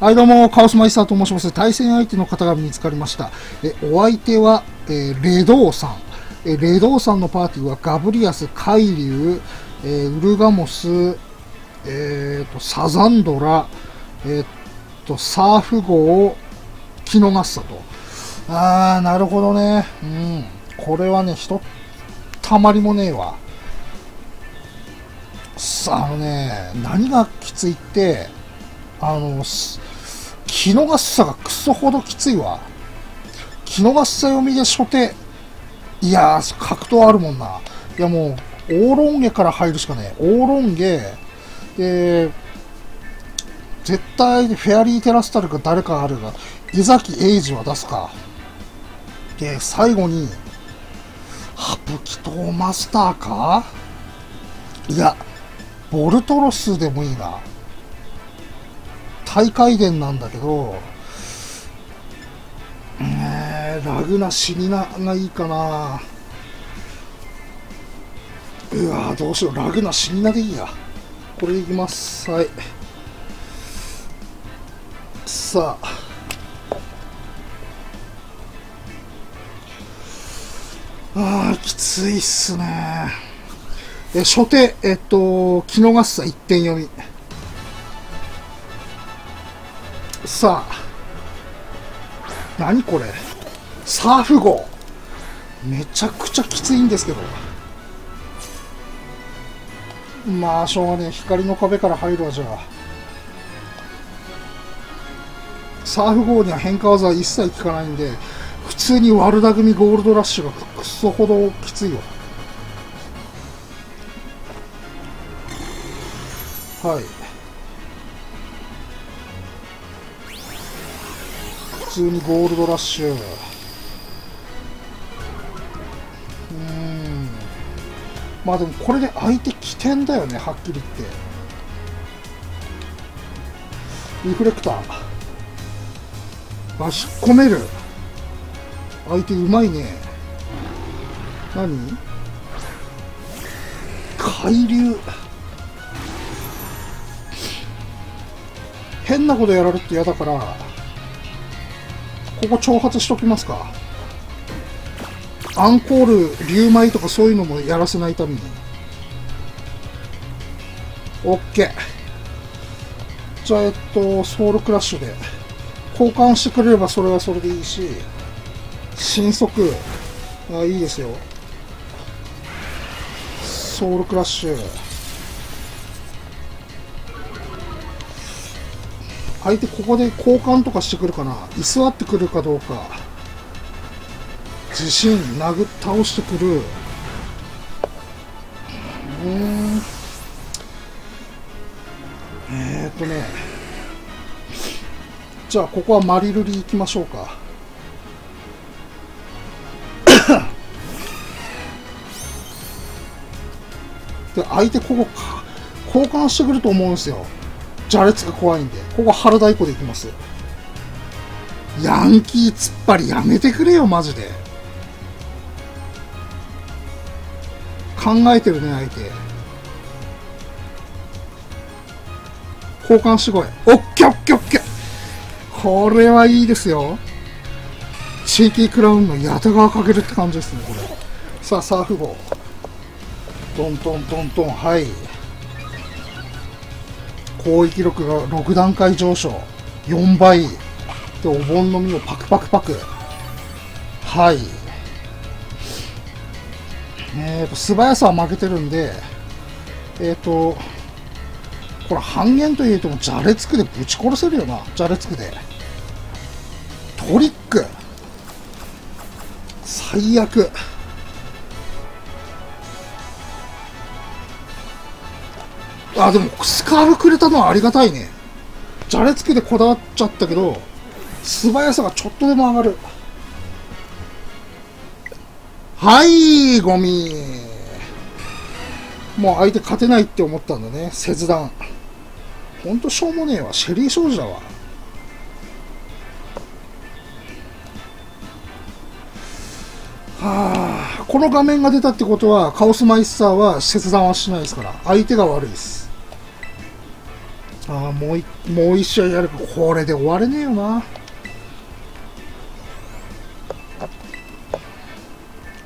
はい、どうも、カオスマイスターと申します。対戦相手の方が見つかりました。え、お相手は、えーレドーさん。え、レドーさんのパーティーは、ガブリアス、カイリュウ、えーウルガモス、えーと、サザンドラ、えーと、サーフ号、キノガッサと。あー、なるほどね。うん。これはね、ひとたまりもねえわ。さあ、あのね、何がきついって、あの、すキノガッサがクソほどきついわ。キノガッサ読みで初手。いやー、格闘あるもんな。いやもう、オーロンゲから入るしかねえ。オーロンゲ、で、絶対フェアリーテラスタルか誰かあるが、江崎英二は出すか。で、最後に、ハプキトーマスターか？いや、ボルトロスでもいいな。大回伝なんだけど、えー、ラグナ死にながいいかな。うわーどうしよう、ラグナ死になでいいや。これでいきます。はい。さあ。あー、きついっすね。え、初手、えっと、キノガッサ一点読み。さあ。何これ？サーフ号。めちゃくちゃきついんですけど。まあ、しょうがねえ。光の壁から入るわ、じゃあ。サーフ号には変化技は一切効かないんで、普通にワルダ組ゴールドラッシュがクソほどきついよ。はい。通にゴールドラッシュ。うん。まあでもこれで相手起点だよね、はっきり言って。リフレクター。あ、引っ込める。相手うまいね。何？海流。変なことやられると嫌だから、ここ挑発しときますか。アンコール、竜舞とかそういうのもやらせないために。オッケー。じゃあ、えっと、ソウルクラッシュで。交換してくれればそれはそれでいいし、新速、あいいですよ。ソウルクラッシュ。相手ここで交換とかしてくるかな居座ってくるかどうか。地震、殴倒してくる。うん。えーっとね。じゃあ、ここはマリルリ行きましょうか。で、相手ここ、交換してくると思うんですよ。邪列が怖いんで。ここ原太鼓で行きます。ヤンキー突っ張りやめてくれよ、マジで。考えてるね、相手。交換してこい。オッケーオッケーオッケーこれはいいですよ。地域クラウンのやたがかけるって感じですね、これ。さあ、サーフ号。トントントントン、はい。攻撃力が6段階上昇。4倍。で、お盆の実をパクパクパク。はい。えっ、と、素早さは負けてるんで、えっ、と、これ半減というともじゃれつくでぶち殺せるよな。じゃれつくで。トリック。最悪。あ、でも、スカーフくれたのはありがたいね。じゃれつくでこだわっちゃったけど、素早さがちょっとでも上がる。はい、ゴミ。もう相手勝てないって思ったんだね。切断。ほんとしょうもねえわ。シェリー少女だわ。はあ、この画面が出たってことは、カオスマイスターは切断はしないですから、相手が悪いです。ああ、もうい、もう一試合やるか。これで終われねえよな。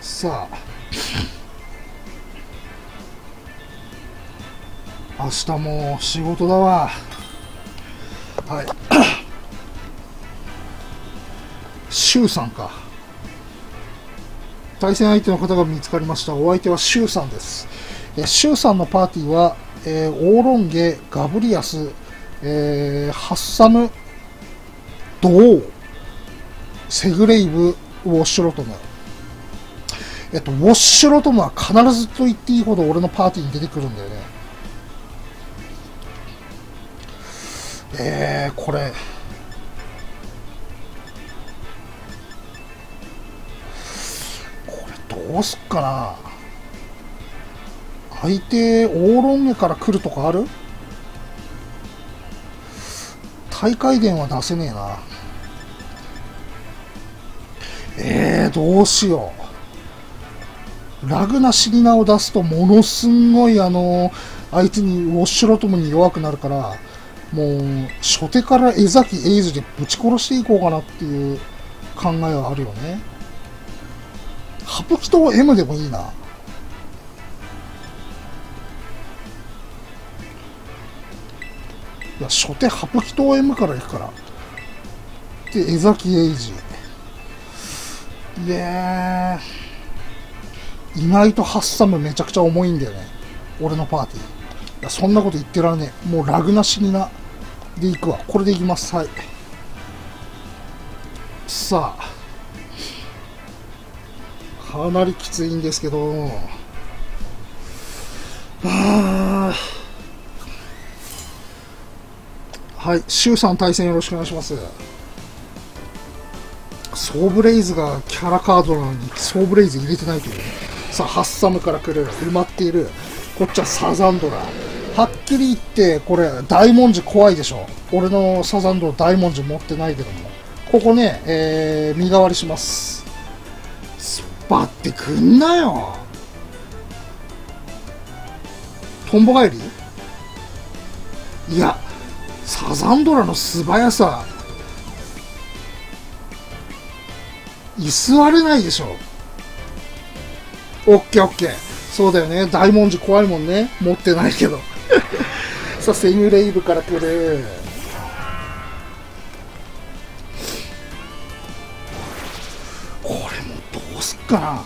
さあ。明日も仕事だわ。はい。シュウさんか。対戦相手の方が見つかりました。お相手はシュウさんです。えシュウさんのパーティーは、えーオーロンゲ、ガブリアス、えーハッサム、ドオー、セグレイブ、ウォッシュロトム。えっと、ウォッシュロトムは必ずと言っていいほど俺のパーティーに出てくるんだよね。えー、これ。どうすっかな？相手、オーロンゲから来るとかある？大会伝は出せねえな。えー、どうしよう。ラグナシリナを出すとものすんごいあの、相手にウォッシュロトムに弱くなるから、もう、初手から江崎エイズでぶち殺していこうかなっていう考えはあるよね。ハプキト M でもいいな。いや、初手ハプキト M から行くから。で、江崎エイジ。いや、意外とハッサムめちゃくちゃ重いんだよね。俺のパーティー。いや、そんなこと言ってられねえ。もうラグなしにな。で行くわ。これで行きます。はい。さあ。かなりきついんですけど。はい、シュウさん対戦よろしくお願いします。ソーブレイズがキャラカードなのに、ソーブレイズ入れてないという。さあ、ハッサムから来る、埋まっている。こっちはサザンドラ。はっきり言って、これ、大文字怖いでしょ。俺のサザンドラ大文字持ってないけども。ここね、えー、身代わりします。スパってくんなよ。トンボ帰り？いや、サザンドラの素早さ、居座れないでしょ。オッケーオッケー。そうだよね。大文字怖いもんね。持ってないけど。さあ、セミュレイブから来る。かな。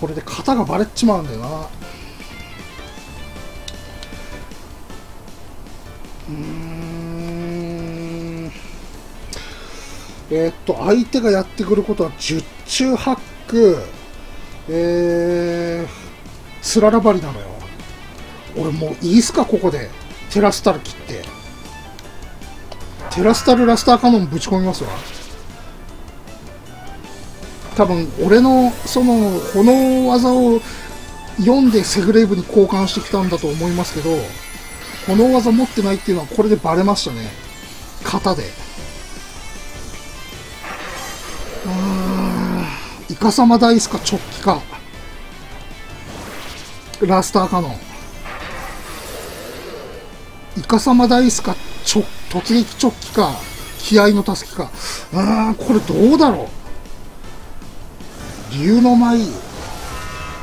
これで型がバレっちまうんだよな。うんえーっと、相手がやってくることは、十中八九、えー、スララバリなのよ。俺もういいっすか、ここで。テラスタル切って。テラスタルラスターカノンぶち込みますわ。多分、俺の、その、この技を読んでセグレイブに交換してきたんだと思いますけど、この技持ってないっていうのはこれでバレましたね。型で。うん。イカサマダイスか直帰か。ラスターカノン。イカサマダイスか直、突撃直帰か。気合の助けか。うーん、これどうだろう。竜の舞。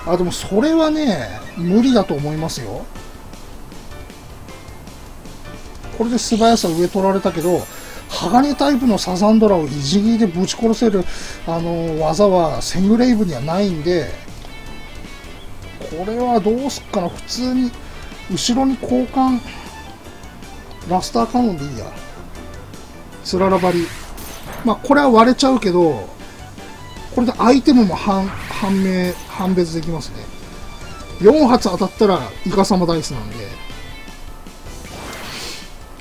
あ、でもそれはね、無理だと思いますよ。これで素早さ上取られたけど、鋼タイプのサザンドラをいじぎでぶち殺せる、あの、技はセングレイブにはないんで、これはどうすっかな、普通に、後ろに交換、ラスターカノンでいいや。スララバリ。まあ、これは割れちゃうけど、これでアイテムも判、判明、判別できますね。4発当たったら、イカサマダイスなんで、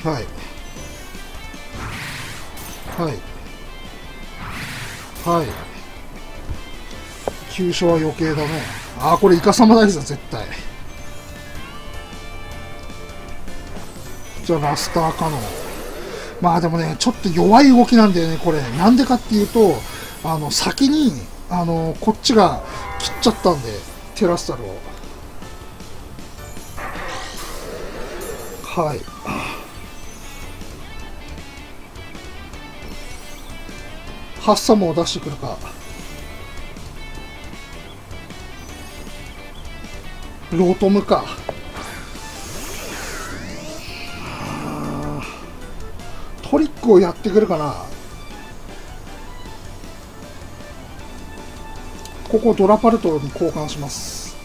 はい。はい。はい。急所は余計だね。ああ、これイカサマダイスだ、絶対。じゃあラスターかの。まあでもね、ちょっと弱い動きなんだよね、これ。なんでかっていうと、あの、先に、あの、こっちが切っちゃったんで、テラスタルを。はい。ハッサムを出してくるか。ロートムか。クをやってくるかな。ここドラパルトに交換します。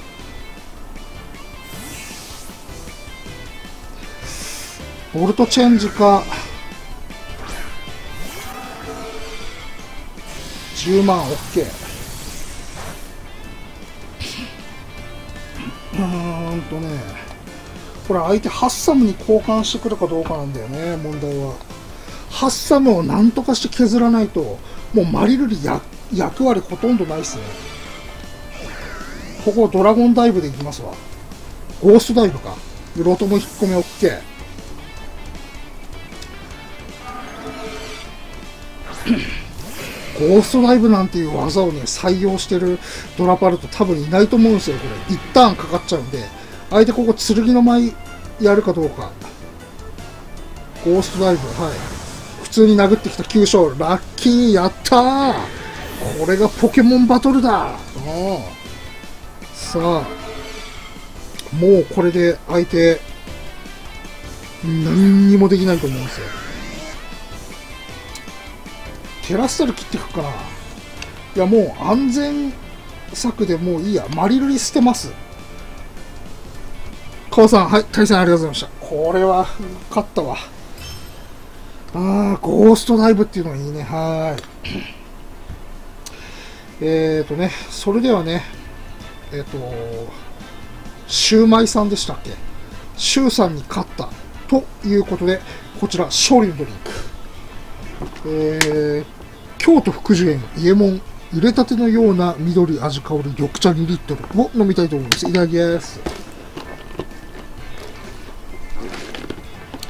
ボルトチェンジか。10万 OK うーんとね。これ相手ハッサムに交換してくるかどうかなんだよね問題は。ハッサムをなんとかして削らないともうマリルリ役割ほとんどないっすねここドラゴンダイブでいきますわゴーストダイブかロトも引っ込み OK ゴーストダイブなんていう技をね、採用してるドラパルト多分いないと思うんですよ、これ。一旦かかっちゃうんで。相手ここ剣の舞やるかどうか。ゴーストダイブ、はい。普通に殴ってきた9勝。ラッキー、やったーこれがポケモンバトルださあ、もうこれで相手、何にもできないと思うんですよ。テラスタル切っていくか。いや、もう安全策でもういいや。マリルリ捨てます。カオさん、はい、対戦ありがとうございました。これは、勝ったわ。あー、ゴーストダイブっていうのがいいね。はーい。えーとね、それではね、えっ、ー、と、シューマイさんでしたっけ？シューさんに勝ったということで、こちら、勝利のドリンク。えー、京都福寿園伊右衛門入れたてのような緑味香る緑茶2リットルを飲みたいと思いますいただきます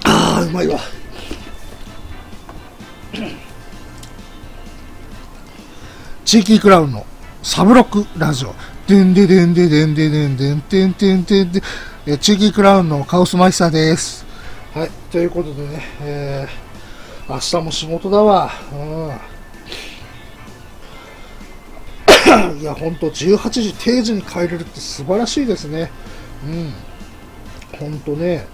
あーうまいわ地域クラウンのサブロックラジオでんででんででんででんでんでんでんでんでん地域クラウンのカオスマイスターですはいということでね、えー、明日も仕事だわうん いや、ほんと、18時定時に帰れるって素晴らしいですね。うん。ほんとね、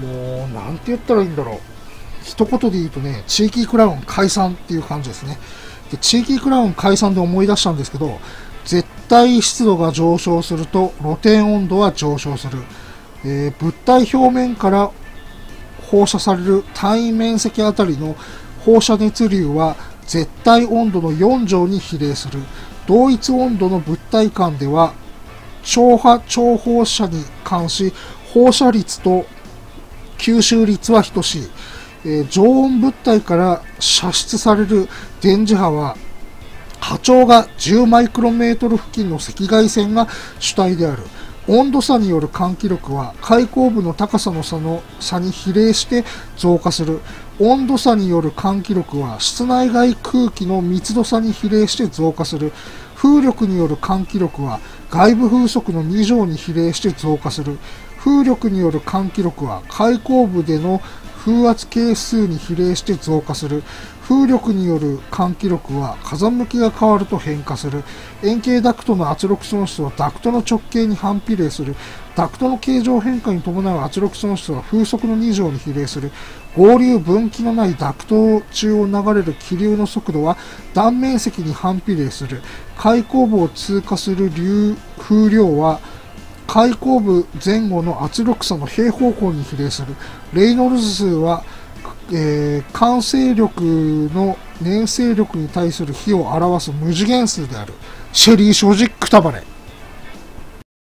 もう、なんて言ったらいいんだろう。一言で言うとね、地域クラウン解散っていう感じですね。で、地域クラウン解散で思い出したんですけど、絶対湿度が上昇すると露天温度は上昇する。えー、物体表面から放射される単位面積あたりの放射熱流は絶対温度の4乗に比例する。同一温度の物体間では、超波超放射に関し、放射率と吸収率は等しい。えー、常温物体から射出される電磁波は、波長が10マイクロメートル付近の赤外線が主体である。温度差による換気力は開口部の高さの差の差に比例して増加する。温度差による換気力は室内外空気の密度差に比例して増加する。風力による換気力は外部風速の2乗に比例して増加する。風力による換気力は開口部での風圧係数に比例して増加する。風力による換気力は風向きが変わると変化する。円形ダクトの圧力損失はダクトの直径に反比例する。ダクトの形状変化に伴う圧力損失は風速の2乗に比例する。合流分岐のないダクト中を流れる気流の速度は断面積に反比例する。開口部を通過する流風量は開口部前後の圧力差の平方向に比例する。レイノルズ数はえー、完成力の粘性力に対する比を表す無次元数である。シェリー・正直くたばれ。